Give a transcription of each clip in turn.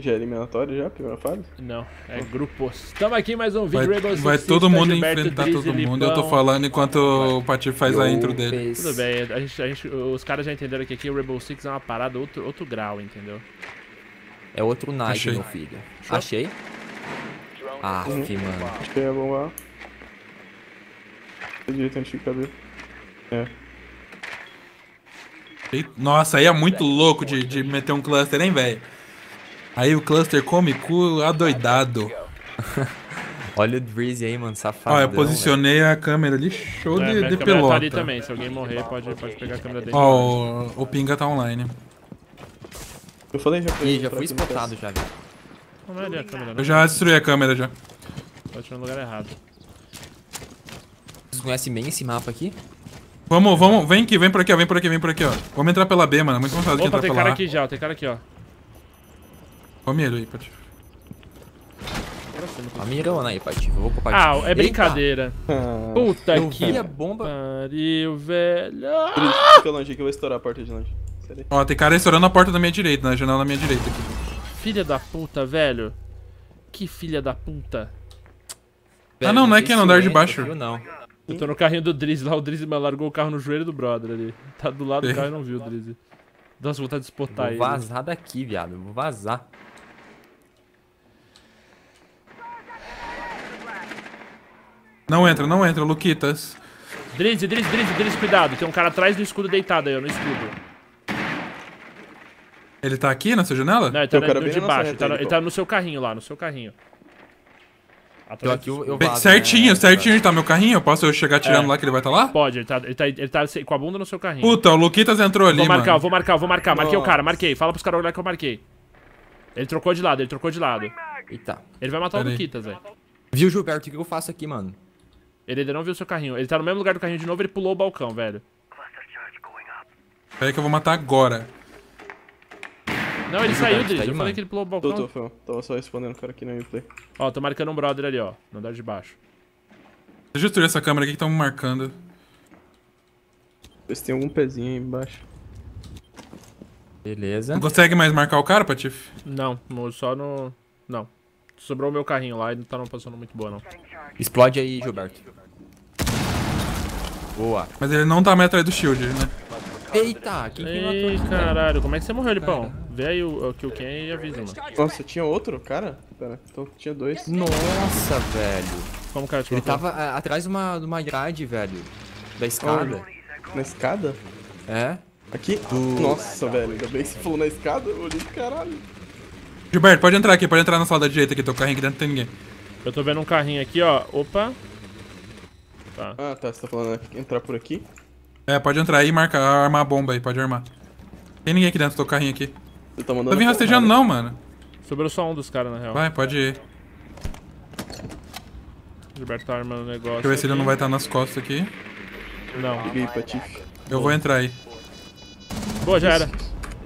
Já é eliminatório já, primeira fase? Não, é grupos. Tamo aqui mais um Vai, vídeo Rainbow Six vai todo tá mundo Gilberto, enfrentar Drizzy, todo mundo. Eu tô falando enquanto o Patife faz a intro dele. Tudo bem, a gente, a gente, os caras já entenderam que aqui o Rainbow Six é uma parada outro, outro grau, entendeu? É outro Nike, Achei. meu filho. Achei? Ah, Uhum. mano. Acho que é bom lá. Não sei direito onde fica ali. É. Nossa, aí é muito louco de, de meter um cluster, hein, velho? Aí o cluster come cu adoidado. Olha o Drizzy aí, mano, safado. Ó, eu posicionei a câmera ali, show É, de, de câmera tá ali pelota. também, se alguém morrer pode, pode pegar a câmera dele. Ó, o, o Pinga tá online. Eu falei já pra Ih, já fui spotado já, velho. Não, é ali a câmera, não. Eu já destruí a câmera já. Tô tirando no lugar errado. Vocês conhecem bem esse mapa aqui? Vamos, vamos, vem aqui, vem por aqui, ó, vem por aqui, vem por aqui, ó. Vamos entrar pela B, mano. É muito mais fácil que Opa, entrar tem pela cara A. aqui já, tem cara aqui, ó. Ele aí, Patife. A mirona aí, Patife. Eu vou com o Ah, é brincadeira. Ah, Puta Eu que a bomba. pariu, velho. Drizzy, fica longe que eu vou estourar a porta de longe. Ó, tem cara estourando a porta da minha direita, na janela da minha direita aqui. Filha da puta, velho. Que filha da puta. Velho, Ah, não, não é que é no andar eu de baixo. viu, Não. Eu tô no carrinho do Drizzy lá, o Drizzy largou o carro no joelho do brother ali. Tá do lado do Sim. carro e não viu o Drizzy. Nossa, vontade de espotar Vou ele. vazar daqui, viado. Vou vazar. Não entra, não entra, Luquitas. Drizzy, Drizzy, Drizzy, Drizzy, cuidado. Tem um cara atrás do escudo deitado aí, ó, no escudo. Ele tá aqui nessa janela? Não, ele tá no, de nossa baixo. Ele tá, no, ele tá no seu carrinho lá, no seu carrinho. Eu Atrás aqui, eu, eu vazo, certinho, né, certinho tá meu carrinho? Eu posso chegar atirando É. lá que ele vai estar tá lá? Pode, ele tá, ele, tá, ele tá com a bunda no seu carrinho. Puta, o Luquitas entrou ali, vou marcar, mano. vou marcar, vou marcar. Marquei o cara, Nossa. marquei. Fala pros caras olhar que eu marquei. Ele trocou de lado, ele trocou de lado. Eita. Ele vai matar Pera o. Luquitas, velho. Viu, Gilberto? O que eu faço aqui, mano? Ele ainda não viu seu carrinho. Ele tá no mesmo lugar do carrinho de novo, ele pulou o balcão, velho. Pera aí que eu vou matar agora. Não, ele saiu, tá Drizzy. aí, eu falei que ele pulou o Tô, balcão. tô, foi. Tava só respondendo o cara aqui no replay. Ó, tô marcando um brother ali, ó. No andar de baixo. Deixa eu destruir essa câmera aqui que estão me marcando. Vê se tem algum pezinho aí embaixo. Beleza. Não consegue mais marcar o cara, Patife? Não, só no. Não. Sobrou o meu carrinho lá e não tá numa posição muito boa, não. Explode aí, Gilberto. Boa. Mas ele não tá mais atrás do shield, né? Eita, quem que matou Ei, caralho, como é que você morreu, Lipão? Vê aí o, o Kill Ken e avisa, mano. Nossa, tinha outro, cara? Pera, então tinha dois. Nossa, velho. Como o cara te Ele matou? tava ah, atrás de uma, de uma grade, velho. Da escada. Na escada? É? Aqui? Nossa, velho, ainda bem que você falou na escada, eu olhei caralho. Gilberto, pode entrar aqui, pode entrar na sala da direita aqui, teu carrinho aqui dentro não tem ninguém. Eu tô vendo um carrinho aqui, ó. Opa. Tá. Ah, tá, você tá falando aqui, entrar por aqui? É, pode entrar aí e marcar, armar a bomba aí, pode armar. Tem ninguém aqui dentro do teu carrinho aqui. Você tá Não mandando. tá vindo rastejando não, mano. Sobrou só um dos caras, na real. Vai, pode ir. O Gilberto tá armando o negócio. Deixa eu ver se ele não vai estar nas costas aqui. Não. Liguei pra Tiff. Eu vou entrar aí. Boa, já era.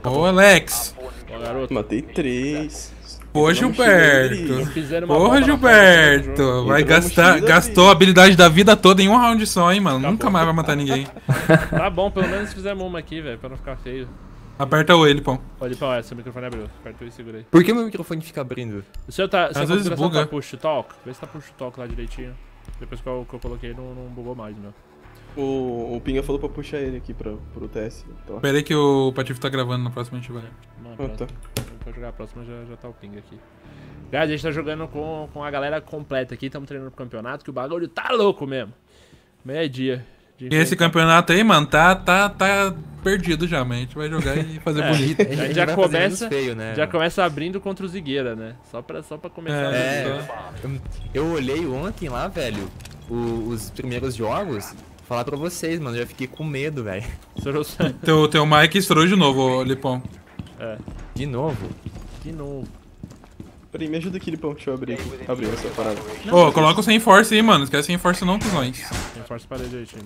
Ô, Alex! Garoto. Matei três. Ô, Não Gilberto! Porra, Gilberto! Vai gastar, mochila gastou a habilidade da vida toda em um round só, hein, mano. Nunca bom. mais vai matar ninguém. Tá bom, pelo menos fizemos uma aqui, velho, pra não ficar feio. Aperta o ele, pão. Olha, Lipão, é, seu microfone abriu. Aperta e segura aí. Por que meu microfone fica abrindo? O seu tá. Às vezes buga. tá push talk? Vê se tá push talk lá direitinho. Depois que eu, que eu coloquei, não, não bugou mais, meu. O, o Pinga falou pra puxar ele aqui pra, pro TS. Então. Pera aí que o Patife tá gravando, na próxima a gente vai. Mano, Ah, tá. Pra jogar a próxima já, já tá o ping aqui. Guys, a gente tá jogando com, com a galera completa aqui, estamos treinando pro campeonato, que o bagulho tá louco mesmo. Meia dia. de E esse campeonato aí, mano, tá, tá, tá perdido já, mas a gente vai jogar e fazer É. bonito. A gente já começa- feio, né? Já começa abrindo contra o Zigueira, né? Só pra, só pra começar. É. a- É, eu olhei ontem lá, velho, os primeiros jogos. Falar pra vocês, mano, eu já fiquei com medo, velho. Teu, teu mic estourou de novo, Lipão. É, De novo. de novo. Peraí, me ajuda aqui, Lipão. Deixa eu abrir. Abrir essa parada. Ô, coloca o sem force aí, mano. Esquece sem force não, cuzões. Reforça a parede direitinho.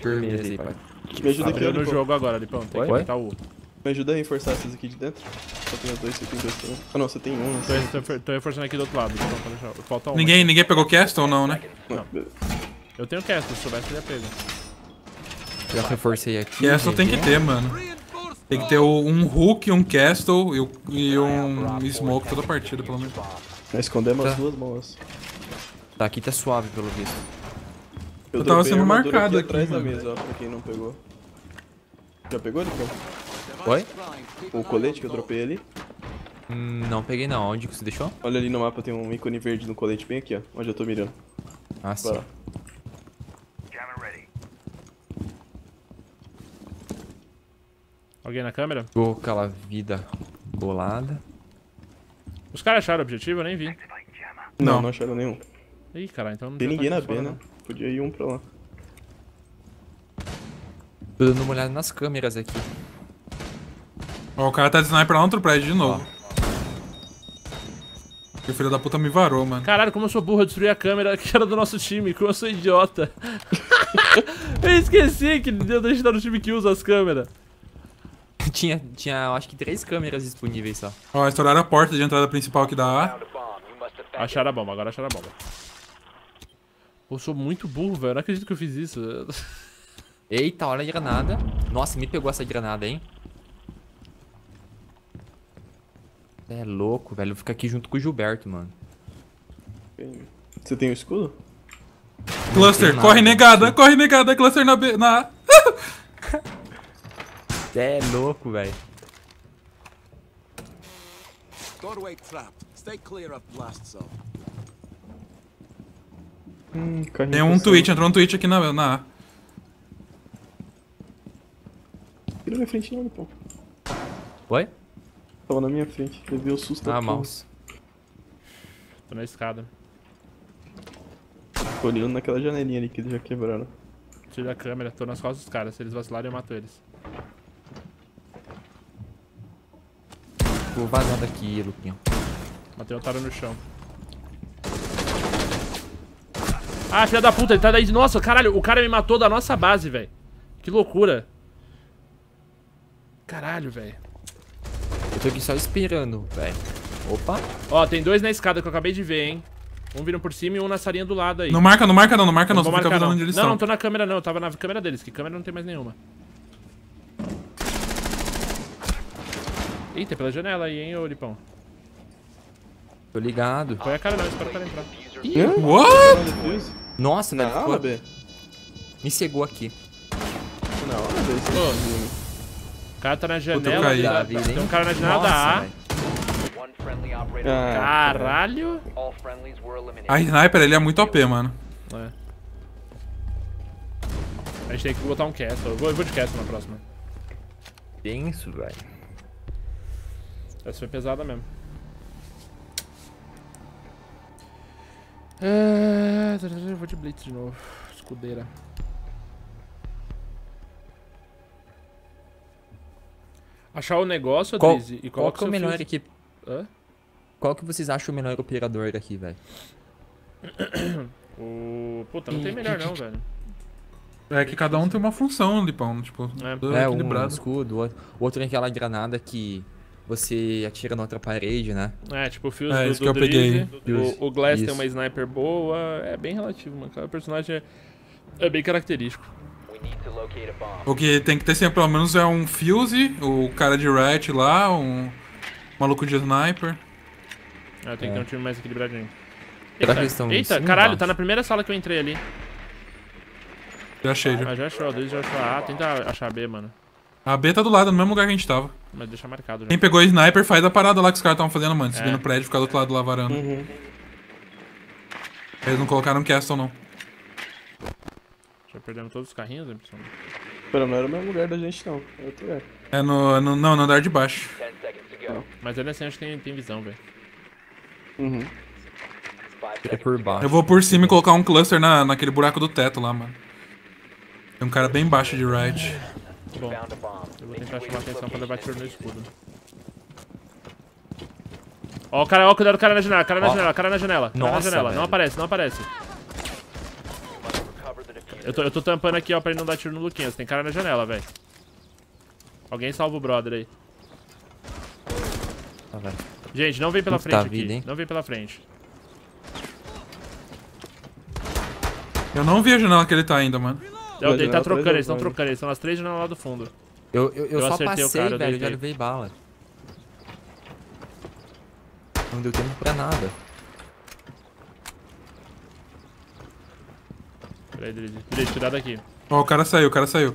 Firmeza aí, pai. Me ajuda aqui, Abriu no Lipão. jogo agora, Lipão. Tem que Oi? apertar o. Me ajuda a reforçar esses aqui de dentro. Só tem os dois, você tem dois também. Ah, não, você tem um. Tô, Né? tô, tô reforçando aqui do outro lado. Então, pode deixar. Falta um. Ninguém, ninguém pegou cast ou não, né? Não, beleza. Eu tenho cast, se soubesse, eu ia pego. Já reforcei aqui. Cast tem que ter, mano. Tem que ter um hook, um castle e, e um smoke toda a partida, pelo menos. Nós escondemos Tá. as duas bolas. Tá, aqui tá suave, pelo visto. Eu tava dropei a sendo marcado aqui atrás aqui, da mano. mesa, ó, pra quem não pegou. Já pegou, Nicão? Oi? O colete que eu dropei ali? Hum, não peguei não. Onde que você deixou? Olha ali no mapa, tem um ícone verde no colete bem aqui, ó. Onde eu tô mirando. Ah, sim. Lá. Alguém na câmera? Ficou aquela vida bolada. Os caras acharam o objetivo? Eu nem vi. Não, Não. não acharam nenhum. Ih, caralho, então não Tem ninguém na B, fora, né? Podia ir um pra lá. Tô dando uma olhada nas câmeras aqui. Ó, o cara tá de sniper lá no outro prédio de novo. E o filho da puta me varou, mano. Caralho, como eu sou burro, eu destruí a câmera que era do nosso time, como eu sou idiota. eu esqueci que eu deixei no time que usa as câmeras. tinha, tinha, acho que três câmeras disponíveis só. Ó, estouraram a porta de entrada principal aqui da A. Acharam a bomba, agora acharam a bomba. Pô, Eu sou muito burro, velho. Não acredito que eu fiz isso. Eita, olha a granada. Nossa, me pegou essa granada, hein? É louco, velho. Eu fico aqui junto com o Gilberto, mano. Você tem o escudo? Cluster, nada, corre negada, sim. corre negada, cluster na B, na A. É louco, velho. Doorway trapped. Stay clear of blast zone. Hum, Tem um tweet, entrou um tweet aqui na, na A. Tira na minha frente não, pô. Oi? Tava na minha frente. Levei o susto Ah, aqui. mouse. Tô na escada. Tô olhando naquela janelinha ali que eles já quebraram. Tira a câmera, tô nas costas dos caras. Se eles vacilarem, eu mato eles. Vou vazar daqui, Luquinho. Matei o otário no chão. Ah, filha da puta, ele tá daí de. Nossa, caralho, o cara me matou da nossa base, velho. Que loucura. Caralho, velho. Eu tô aqui só esperando, velho. Opa. Ó, tem dois na escada que eu acabei de ver, hein. Um vindo por cima e um na salinha do lado aí. Não marca, não marca não, não marca não, fica marcar, não. onde eles não, estão. não tô na câmera não, eu tava na câmera deles, que câmera não tem mais nenhuma. Eita, pela janela aí, hein, ô Lipão. Tô ligado. Põe a cara não, espera o cara entrar. Hã? What? Nossa, ou na ficou- B? Me cegou aqui. Na A ou cara tá na janela. da- vida, tem um cara na janela Nossa, da A. Ah, Caralho. A sniper, ele é muito OP, mano. É. A gente tem que botar um castle. Eu vou, eu vou de castle na próxima. Tenso, velho. Essa foi pesada mesmo. É... Eu vou de blitz de novo. Escudeira. Achar o negócio, Qual, Adrizi, e qual coloca que é o melhor equipe? Hã? Qual que vocês acham o melhor operador daqui, velho? O... Puta, não tem melhor não, velho. É que cada um tem uma função, Lipão, tipo, É. É, um escudo, o outro, o outro tem aquela granada que você atira na outra parede, né? É, tipo o Fuse É, do, isso do que eu peguei. O, o Glass tem Isso. uma sniper boa. É bem relativo, mano. Cada personagem é, é bem característico. O que tem que ter sempre, pelo menos, é um Fuse, o cara de Rat lá, um maluco de sniper. Ah, tem que ter um time mais equilibradinho. Será que estão em Eita ou caralho, tá na primeira sala que eu entrei ali. Já achei, já. Ah, já achou, desde já achou a A. Tenta achar a B, mano. A B tá do lado, no mesmo lugar que a gente tava. Mas deixa marcado já. Quem pegou sniper faz a parada lá que os caras estavam fazendo, mano. É. no prédio e ficar do outro lado lá varando. Uhum. Eles não colocaram castle, não. Já perdemos todos os carrinhos, impressão. Pera, não era o mesmo lugar da gente, não. Era outro lugar. É no, no, não, no andar de baixo. Go. Mas ainda assim acho que tem, tem visão, velho. Uhum. É por baixo. Eu vou por cima e colocar um cluster na, naquele buraco do teto lá, mano. Tem um cara bem baixo de right. Bom, eu vou tentar chamar atenção pra levar tiro no escudo. Ó o cara, ó, cuidado, cara na janela, cara na janela, cara na janela. Cara na Nossa, janela, não aparece, não aparece. Eu tô, eu tô tampando aqui, ó, pra ele não dar tiro no Luquinhas. Tem cara na janela, velho. Alguém salva o brother aí. Tá, velho. Gente, não vem pela Puta frente vida, aqui. hein? Não vem pela frente. Eu não vi a janela que ele tá ainda, mano. Ó, ele janela tá trocando, eles estão trocando, eles estão nas três janelas lá do fundo. Eu, eu, eu Eu só acertei o passei, cara, eu velho, já deitei. levei bala. Não deu tempo pra nada. Peraí, Drizzy. Drizzy, cuidado aqui. Ó, o cara saiu, o cara saiu.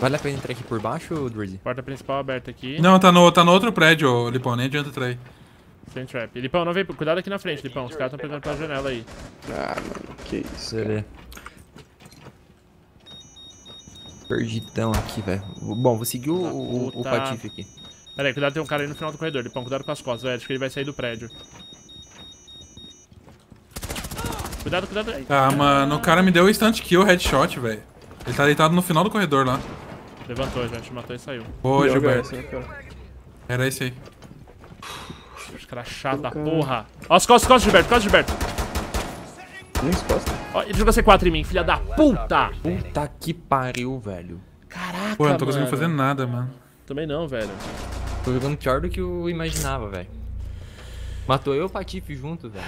Vale a pena entrar aqui por baixo, Drizzy? Porta principal aberta aqui. Não, tá no, tá no outro prédio, Lipão, nem adianta trair. Sem trap. Lipão, não vem. Cuidado aqui na frente, Lipão. Os caras estão pegando pela janela aí. Ah, mano, que isso. cara. Beleza. Perdidão aqui, velho. Bom, vou seguir o, o, o Puta. Patife aqui. Pera aí, cuidado, tem um cara aí no final do corredor. Lipão, cuidado com as costas, velho. Acho que ele vai sair do prédio. Cuidado, cuidado aí. Ah, mano, o cara me deu instant kill, headshot, velho. Ele tá deitado no final do corredor lá. Levantou, já te matou e saiu. Ô, Joga Gilberto. né? Era esse aí. Os caras chatos da porra. Ó, as costas, costas, Gilberto, costas, Gilberto. Nem resposta. Ó, ele jogou C4 em mim, filha da puta. Puta que pariu, velho. Caraca, Pô, eu não tô conseguindo fazer nada, mano. Também não, velho. Tô jogando pior do que eu imaginava, velho. Matou eu e o Patife junto, velho.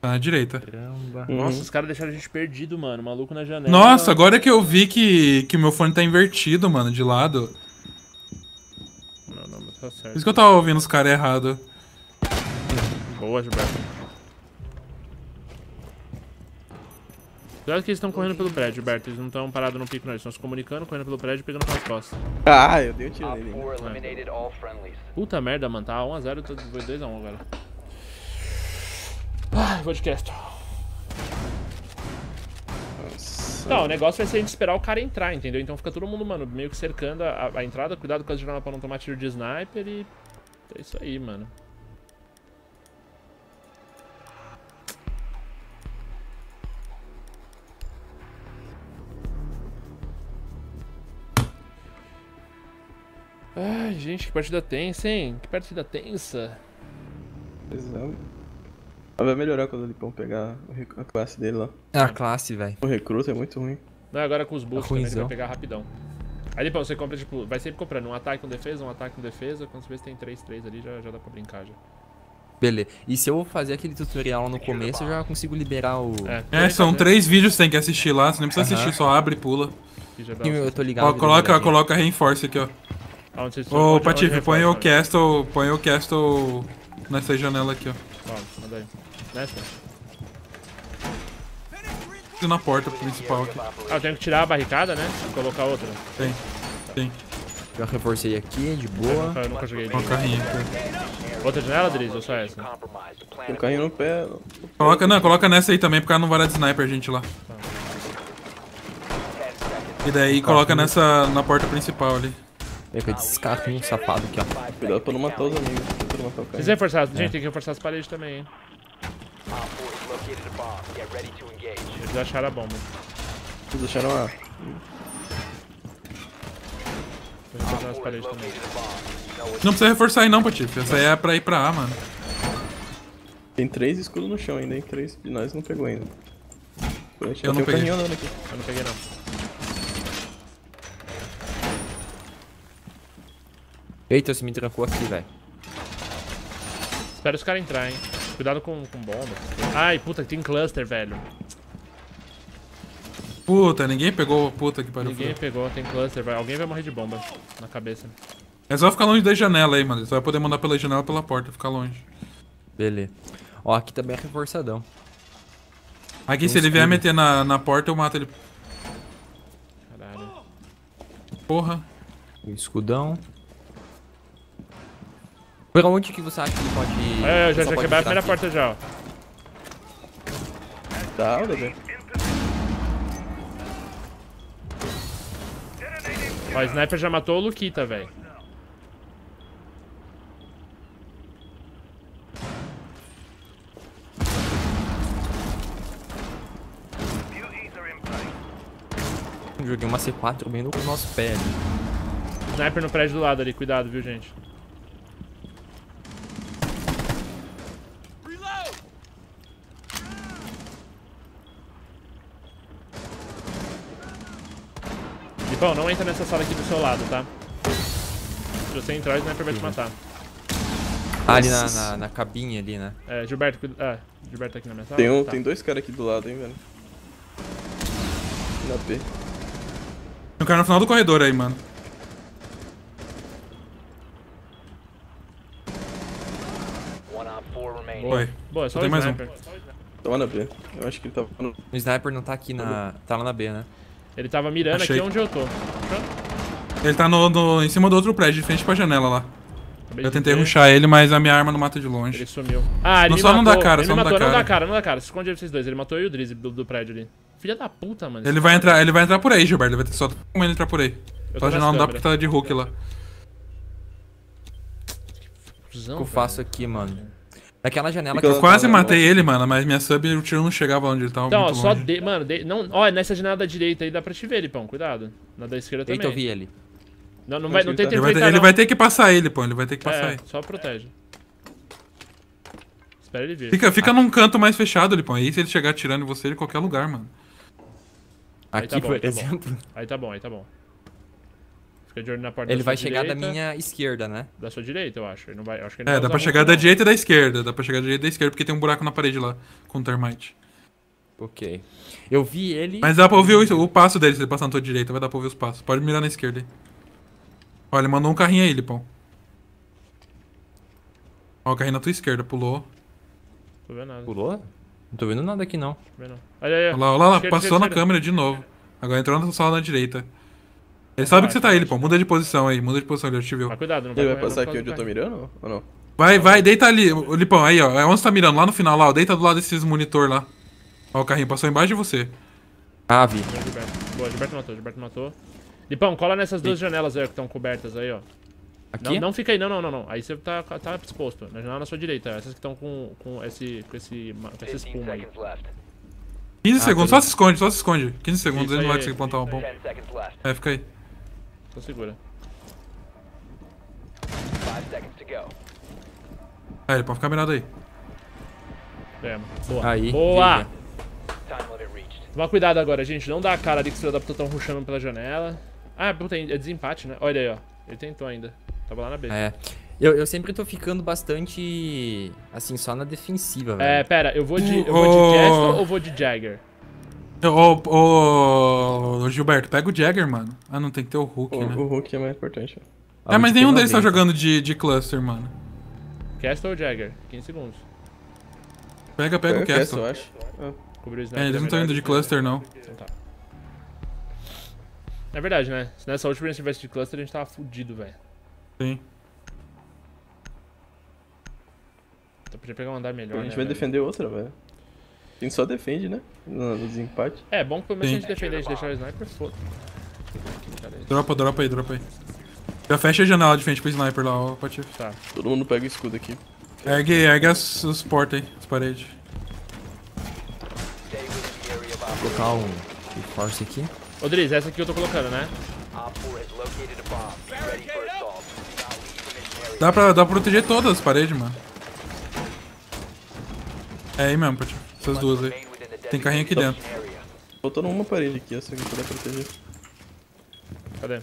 Tá na direita. Caramba. Nossa, os caras deixaram a gente perdido, mano. Maluco na janela. Nossa, agora que eu vi que, que meu fone tá invertido, mano, de lado. Por Não, não, mas tá certo. isso que eu tava ouvindo os caras errado. Boa, Gilberto. Cuidado que eles estão correndo pelo prédio, Gilberto. Eles não estão parados no pico, não. Eles estão se comunicando, correndo pelo prédio e pegando com as costas. Ah, eu dei um tiro nele. 4 eliminated all friendlies. Puta merda, mano. Tá 1x0, eu tô 2x1 agora. Ai, vou de cast. Não, o negócio vai ser a gente esperar o cara entrar, entendeu? Então fica todo mundo, mano, meio que cercando a, a entrada. Cuidado com as janelas pra não tomar tiro de sniper e... É isso aí, mano. Gente, que partida tensa, hein? Que partida tensa. Exato. Mas vai melhorar quando o Lipão pegar a classe dele lá. A classe, velho. O recruta é muito ruim. Não, agora com os boosts também ele vai pegar rapidão. Aí depois você compra, tipo, vai sempre comprando um ataque com defesa, um ataque com defesa. Quando você vê se tem 3, 3 ali, já, já dá pra brincar já. Beleza. E se eu fazer aquele tutorial no começo, eu já consigo liberar o... É, É, são três vídeos que você tem que assistir lá. Você nem precisa Aham. assistir, só abre e pula. E eu tô ligado. Ó, coloca, coloca reinforce aqui, ó. Ô, Patife, põe o castle, põe o castle nessa janela aqui, ó. Ó, manda aí. Nessa? E na porta principal aqui. Ah, eu tenho que tirar a barricada, né? E colocar outra. Tem, tem. Já reforcei aqui, de boa. nunca, eu nunca joguei Uma ninguém. carrinha aqui. Outra janela, Driz, ou só essa? Um carrinho no pé. Coloca, não, coloca nessa aí também, porque ela não vai dar de sniper a gente lá. E daí coloca nessa, na porta principal ali. É com esses carrinhos safados aqui, ó. Cuidado pra não matar os amigos. Tentando matar o cara. reforçar. Gente, tem que reforçar as paredes também, hein? Op 4 has located a bomb. Get ready to engage. Eles acharam a bomba. Vocês deixaram a. Vou reforçar as 4 has paredes também. Não precisa reforçar aí não, Patife. Essa aí é pra ir pra A, mano. Tem três escudos no chão ainda, hein? Três de nós não pegou ainda. Eu não um peguei. carrinho andando aqui. Eu não peguei, não. Eita, você me trancou aqui, velho. Espera os caras entrar, hein? Cuidado com, com bomba. Ai, puta, tem cluster, velho. Puta, ninguém pegou a puta que pariu. Ninguém pegou, tem cluster, vai. Alguém vai morrer de bomba na cabeça. É só ficar longe da janela aí, mano. Você vai poder mandar pela janela ou pela porta, ficar longe. Beleza. Ó, aqui também é reforçadão. Aqui, se ele vier meter na, na porta, eu mato ele. Caralho. Porra. Escudão. Pra onde que você acha que ele pode... É, eu já, já quebrei a primeira aqui? porta já, ó. Tá, velho. Ó, o sniper já matou o Luquita, velho. Joguei uma C4 bem no nosso pé ali. Sniper no prédio do lado ali, cuidado, viu, gente? Lipão, não entra nessa sala aqui do seu lado, tá? Se você entrar, o sniper vai te matar. Ah, ali na, na, na cabine ali, né? É, Gilberto, cuida... Ah, Gilberto tá aqui na minha sala? Tem, um, Tá. tem dois caras aqui do lado, hein, velho. Na B. Tem um cara no final do corredor aí, mano. Boa, é só Tem mais um. Tava na B. Eu acho que ele tava no... O sniper não tá aqui na. Tá lá na B, né? Ele tava mirando Achei. aqui onde eu tô. Ele tá no, no- em cima do outro prédio, de frente pra janela lá. Acabei Eu tentei rushar ele, mas a minha arma não mata de Ele longe. sumiu. Ah, ele Não, me só não matou. dá cara, ele só me não dá matou, não cara. dá cara, não dá cara. Se esconde aí vocês dois. Ele matou eu e o Drizzy do, do prédio ali. Filha da puta, mano. Ele vai entrar, ele vai entrar por aí, Gilberto. Ele vai ter só como ele entrar por aí. Eu Só nas janela não dá porque tá de Hulk lá. O que eu faço aqui, mano? Naquela janela que Eu eu quase Não, matei ele, mano, mas minha sub, o tiro não chegava onde ele tava Então, ó, só longe. de... Mano, de... não... Ó, nessa janela da direita aí dá pra te ver, Lipão. Cuidado. Na da esquerda também. Eita, eu vi ele. Não, não, vai, não tenta Ele vai, ter, ele vai ter que passar ele, pô. Ele vai ter que passar É, ele. só protege. Espera ele vir. Fica, fica num canto mais fechado, Lipão. Aí se ele chegar atirando em você, ele em qualquer lugar, mano. Aí Aqui, tá bom, por aí tá bom. Aí tá bom, aí tá bom. Fica de olho na porta Ele da vai sua chegar da direita. minha esquerda, né? Da sua direita, eu acho. Ele não vai... eu Acho que ele É, não dá pra chegar da não. direita e da esquerda. Dá pra chegar da direita e da esquerda, porque tem um buraco na parede lá, com o termite. Ok. Eu vi ele. Mas dá pra ouvir o, o passo dele se ele passar na tua direita. Vai dar pra ouvir os passos. Pode mirar na esquerda aí. Olha, ele mandou um carrinho aí, Lipão. Ó, o carrinho na tua esquerda, pulou. Tô vendo nada. Pulou? Não tô vendo nada aqui, não. Tô vendo. Olha aí, Olha lá, olha lá, Esquerda, passou esquerda, na esquerda. câmera de novo. Agora entrou na sala na direita. Ele sabe que você tá aí, Lipão. Muda de posição aí, muda de posição ali, ele te viu. Mas cuidado, não vai Ele vai passar aqui onde eu tô do mirando ou não? Vai, vai, deita ali. Lipão, aí, ó. É onde você tá mirando? Lá no final, lá, ó. Deita do lado desses monitor lá. Ó, o carrinho passou embaixo de você. Ah, vi. Boa, Gilberto matou, Gilberto matou. Lipão, cola nessas duas janelas aí ó, que estão cobertas aí, ó. Aqui? Não, não fica aí, não, não, não, não. Aí você tá, tá exposto. Na janela na sua direita. Essas que estão com, com, esse, com, esse, com essa 15 espuma aí. seconds left. 15 Ah, segundos, beleza. só se esconde, só se esconde. 15 segundos, ele não vai conseguir plantar uma bomba. 10 seconds left. É, fica aí. Só segura. 5 seconds to go. É, ele pode ficar mirado aí. É, boa. Aí, Boa! Toma cuidado agora, gente. Não dá a cara ali que os filhos da puta estão rushando pela janela. Ah, puta, é desempate, né? Olha aí, ó. Ele tentou ainda. Tava lá na B. É, É. Eu, eu sempre tô ficando bastante. Assim, só na defensiva, velho. pera, eu vou de, eu vou Oh. de Castle ou vou de Jagger? Ô, ô, ô, Gilberto, pega o Jagger, mano. Ah, não, tem que ter o Hulk, O, né? o Hulk é mais importante. É, mas nenhum deles tá 90. jogando de, de cluster, mano. Castle ou Jagger? 15 segundos. Pega, pega o Castle, Castle. eu acho. Ah. É, eles não estão indo de cluster, não. Então tá. É verdade, né? Se nessa última a gente tivesse de cluster, a gente tava fudido, velho. Sim. Então podia pegar um andar melhor, a gente né, vai velho? defender outra, velho. A gente só defende, né? No, no desempate. É, bom que pelo menos Sim. a gente defender, a gente deixar o sniper, foda. Dropa, dropa aí, dropa aí. Já fecha a janela de frente pro sniper lá, ó, Patife. Tá. Todo mundo pega o escudo aqui. Ergue, ergue as, os portas aí, as paredes. Vou colocar um reforce aqui. Ô, Driz, essa aqui eu tô colocando, né? Op 4 has located a bomb. Be ready for assault. Do not leave the mission area. Dá pra, dá pra proteger todas as paredes, mano. É aí mesmo, Patife. Essas duas aí. Tem carrinho aqui dentro. mission area. Faltando uma parede aqui, essa aqui pra proteger. Cadê?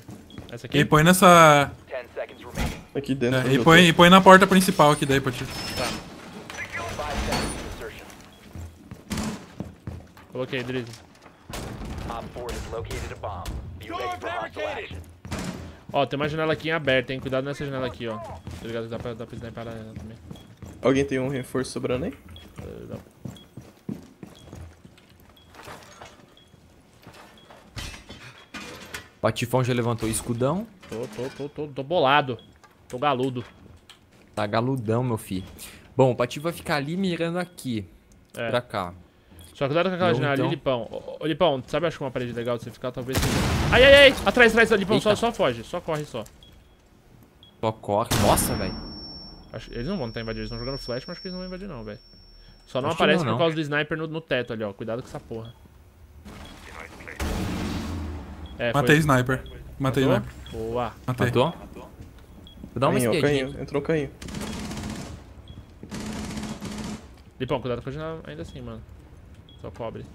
Essa aqui? E põe nessa. 10 seconds remaining. Aqui dentro. É, e, põe, e põe na porta principal aqui daí, Patife. 5 seconds to insertion. Coloquei, Driz. Op 4 has located a bomb. Be ready for hostile action. Ó, tem uma janela aqui em aberta, hein? Cuidado nessa janela aqui, ó. Tá ligado? Dá pra, dá pra sniper ela também. Alguém tem um reforço sobrando aí? Eh, dá. Patifão já levantou o escudão. Tô, tô, tô, tô, tô bolado. Tô galudo. Tá galudão, meu fi. Bom, o Pati vai ficar ali mirando aqui. É. Pra cá. Só cuidado com aquela janela ali, então. Lipão. Ô, ô, Lipão, sabe acho que uma parede legal de você ficar? Talvez. Ai, ai, ai! Atrás, atrás, Lipão, só, Eita. só foge. Só corre, só. Só corre. Nossa, velho. Eles não vão estar invadindo, eles estão jogando flash, mas acho que eles não vão invadir não, velho. Só não Acho aparece não, por não. causa do sniper no, no teto ali, ó. Cuidado com essa porra. É, Matei o sniper. Matei o Matou? sniper. Boa. Matei. Matou? Vou dar uma espiadinha. carrinho. Entrou carrinho. Lipão, cuidado com a janela ainda assim, mano. Só cobre.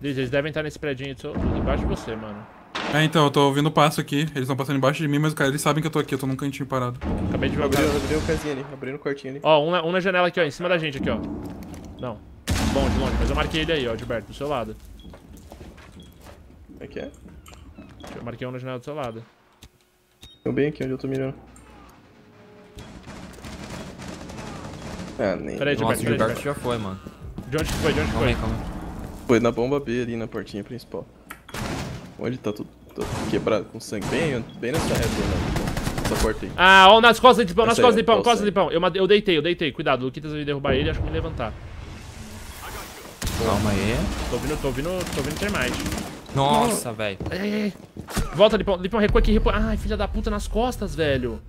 Diz, eles devem estar nesse predinho de so- embaixo de você, mano. É, então, eu tô ouvindo o passo aqui. Eles estão passando embaixo de mim, mas cara, eles sabem que eu tô aqui, eu tô num cantinho parado. Acabei de ver o Abriu, o casinho ali, abriu no quartinho ali. Ó, um na, um na janela aqui, ó, em cima da gente aqui, ó. Não. Bom, de longe, mas eu marquei ele aí, ó, Gilberto, do seu lado. Como é que é? Eu marquei um na janela do seu lado. Eu bem aqui onde eu tô mirando. Ah, nem. Peraí, Nossa, o Gilberto, Gilberto Gilberto. já foi, mano. De onde que foi? De onde que aí, foi? calma aí. Foi na bomba B ali na portinha principal. Onde tá tudo, tudo quebrado com sangue. Bem, bem nessa reta aí, né? Essa porta aí. Ah, ó, nas costas de pão, nas costas de pão, costas de pão. Eu, eu deitei, eu deitei. Cuidado, o Luquitas vai derrubar ele, acho que me levantar. Calma aí. Tô vindo, tô vindo, tô vindo termite. Nossa, velho. Ai, ai, ai. Volta, Lipão, Lipão, recua aqui, recua. Ai, filha da puta, nas costas, velho.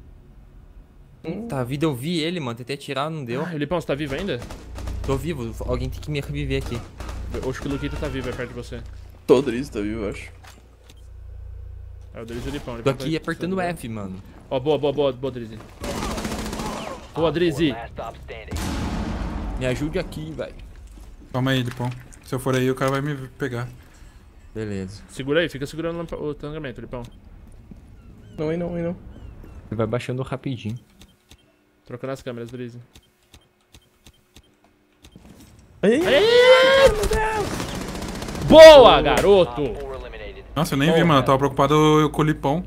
Tá, a vida eu vi ele, mano. Tentei atirar, não deu. Ai, Lipão, você tá vivo ainda? Tô vivo. Alguém tem que me reviver aqui. Eu acho que o Luquita tá vivo, é perto de você. Todo Drizzy tá vivo, eu acho. É o Drizzy e o Lipão. Tô aqui tá- apertando F, mano. Ó, boa, boa, boa, boa, Drizzy. Boa, Drizzy. Me ajude aqui, velho. Calma aí, Lipão. Se eu for aí, o cara vai me pegar. Beleza. Segura aí, fica segurando o tangamento, Lipão. Não, aí não, aí não. Ele vai baixando rapidinho. Trocando as câmeras, Drizzy. Aí, aí. Boa, garoto! Op 4 eliminated. Nossa, eu nem vi, Porra. mano. Eu tava preocupado com o Lipão.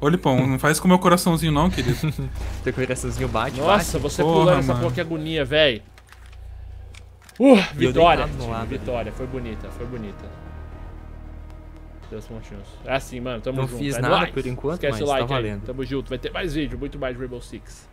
Ô, Lipão, não faz com o meu coraçãozinho não, querido. Teu coraçãozinho bate, Nossa, você Porra, pulando essa porra, que agonia, véi. Uh, vitória. no lado. Vitória, foi bonita, foi bonita. Deus pontinhos. É assim, mano, tamo Não junto. fiz é nada nóis. por enquanto, Esquece mas o tá like aí. valendo. Tamo junto, vai ter mais vídeo, muito mais Rainbow Six.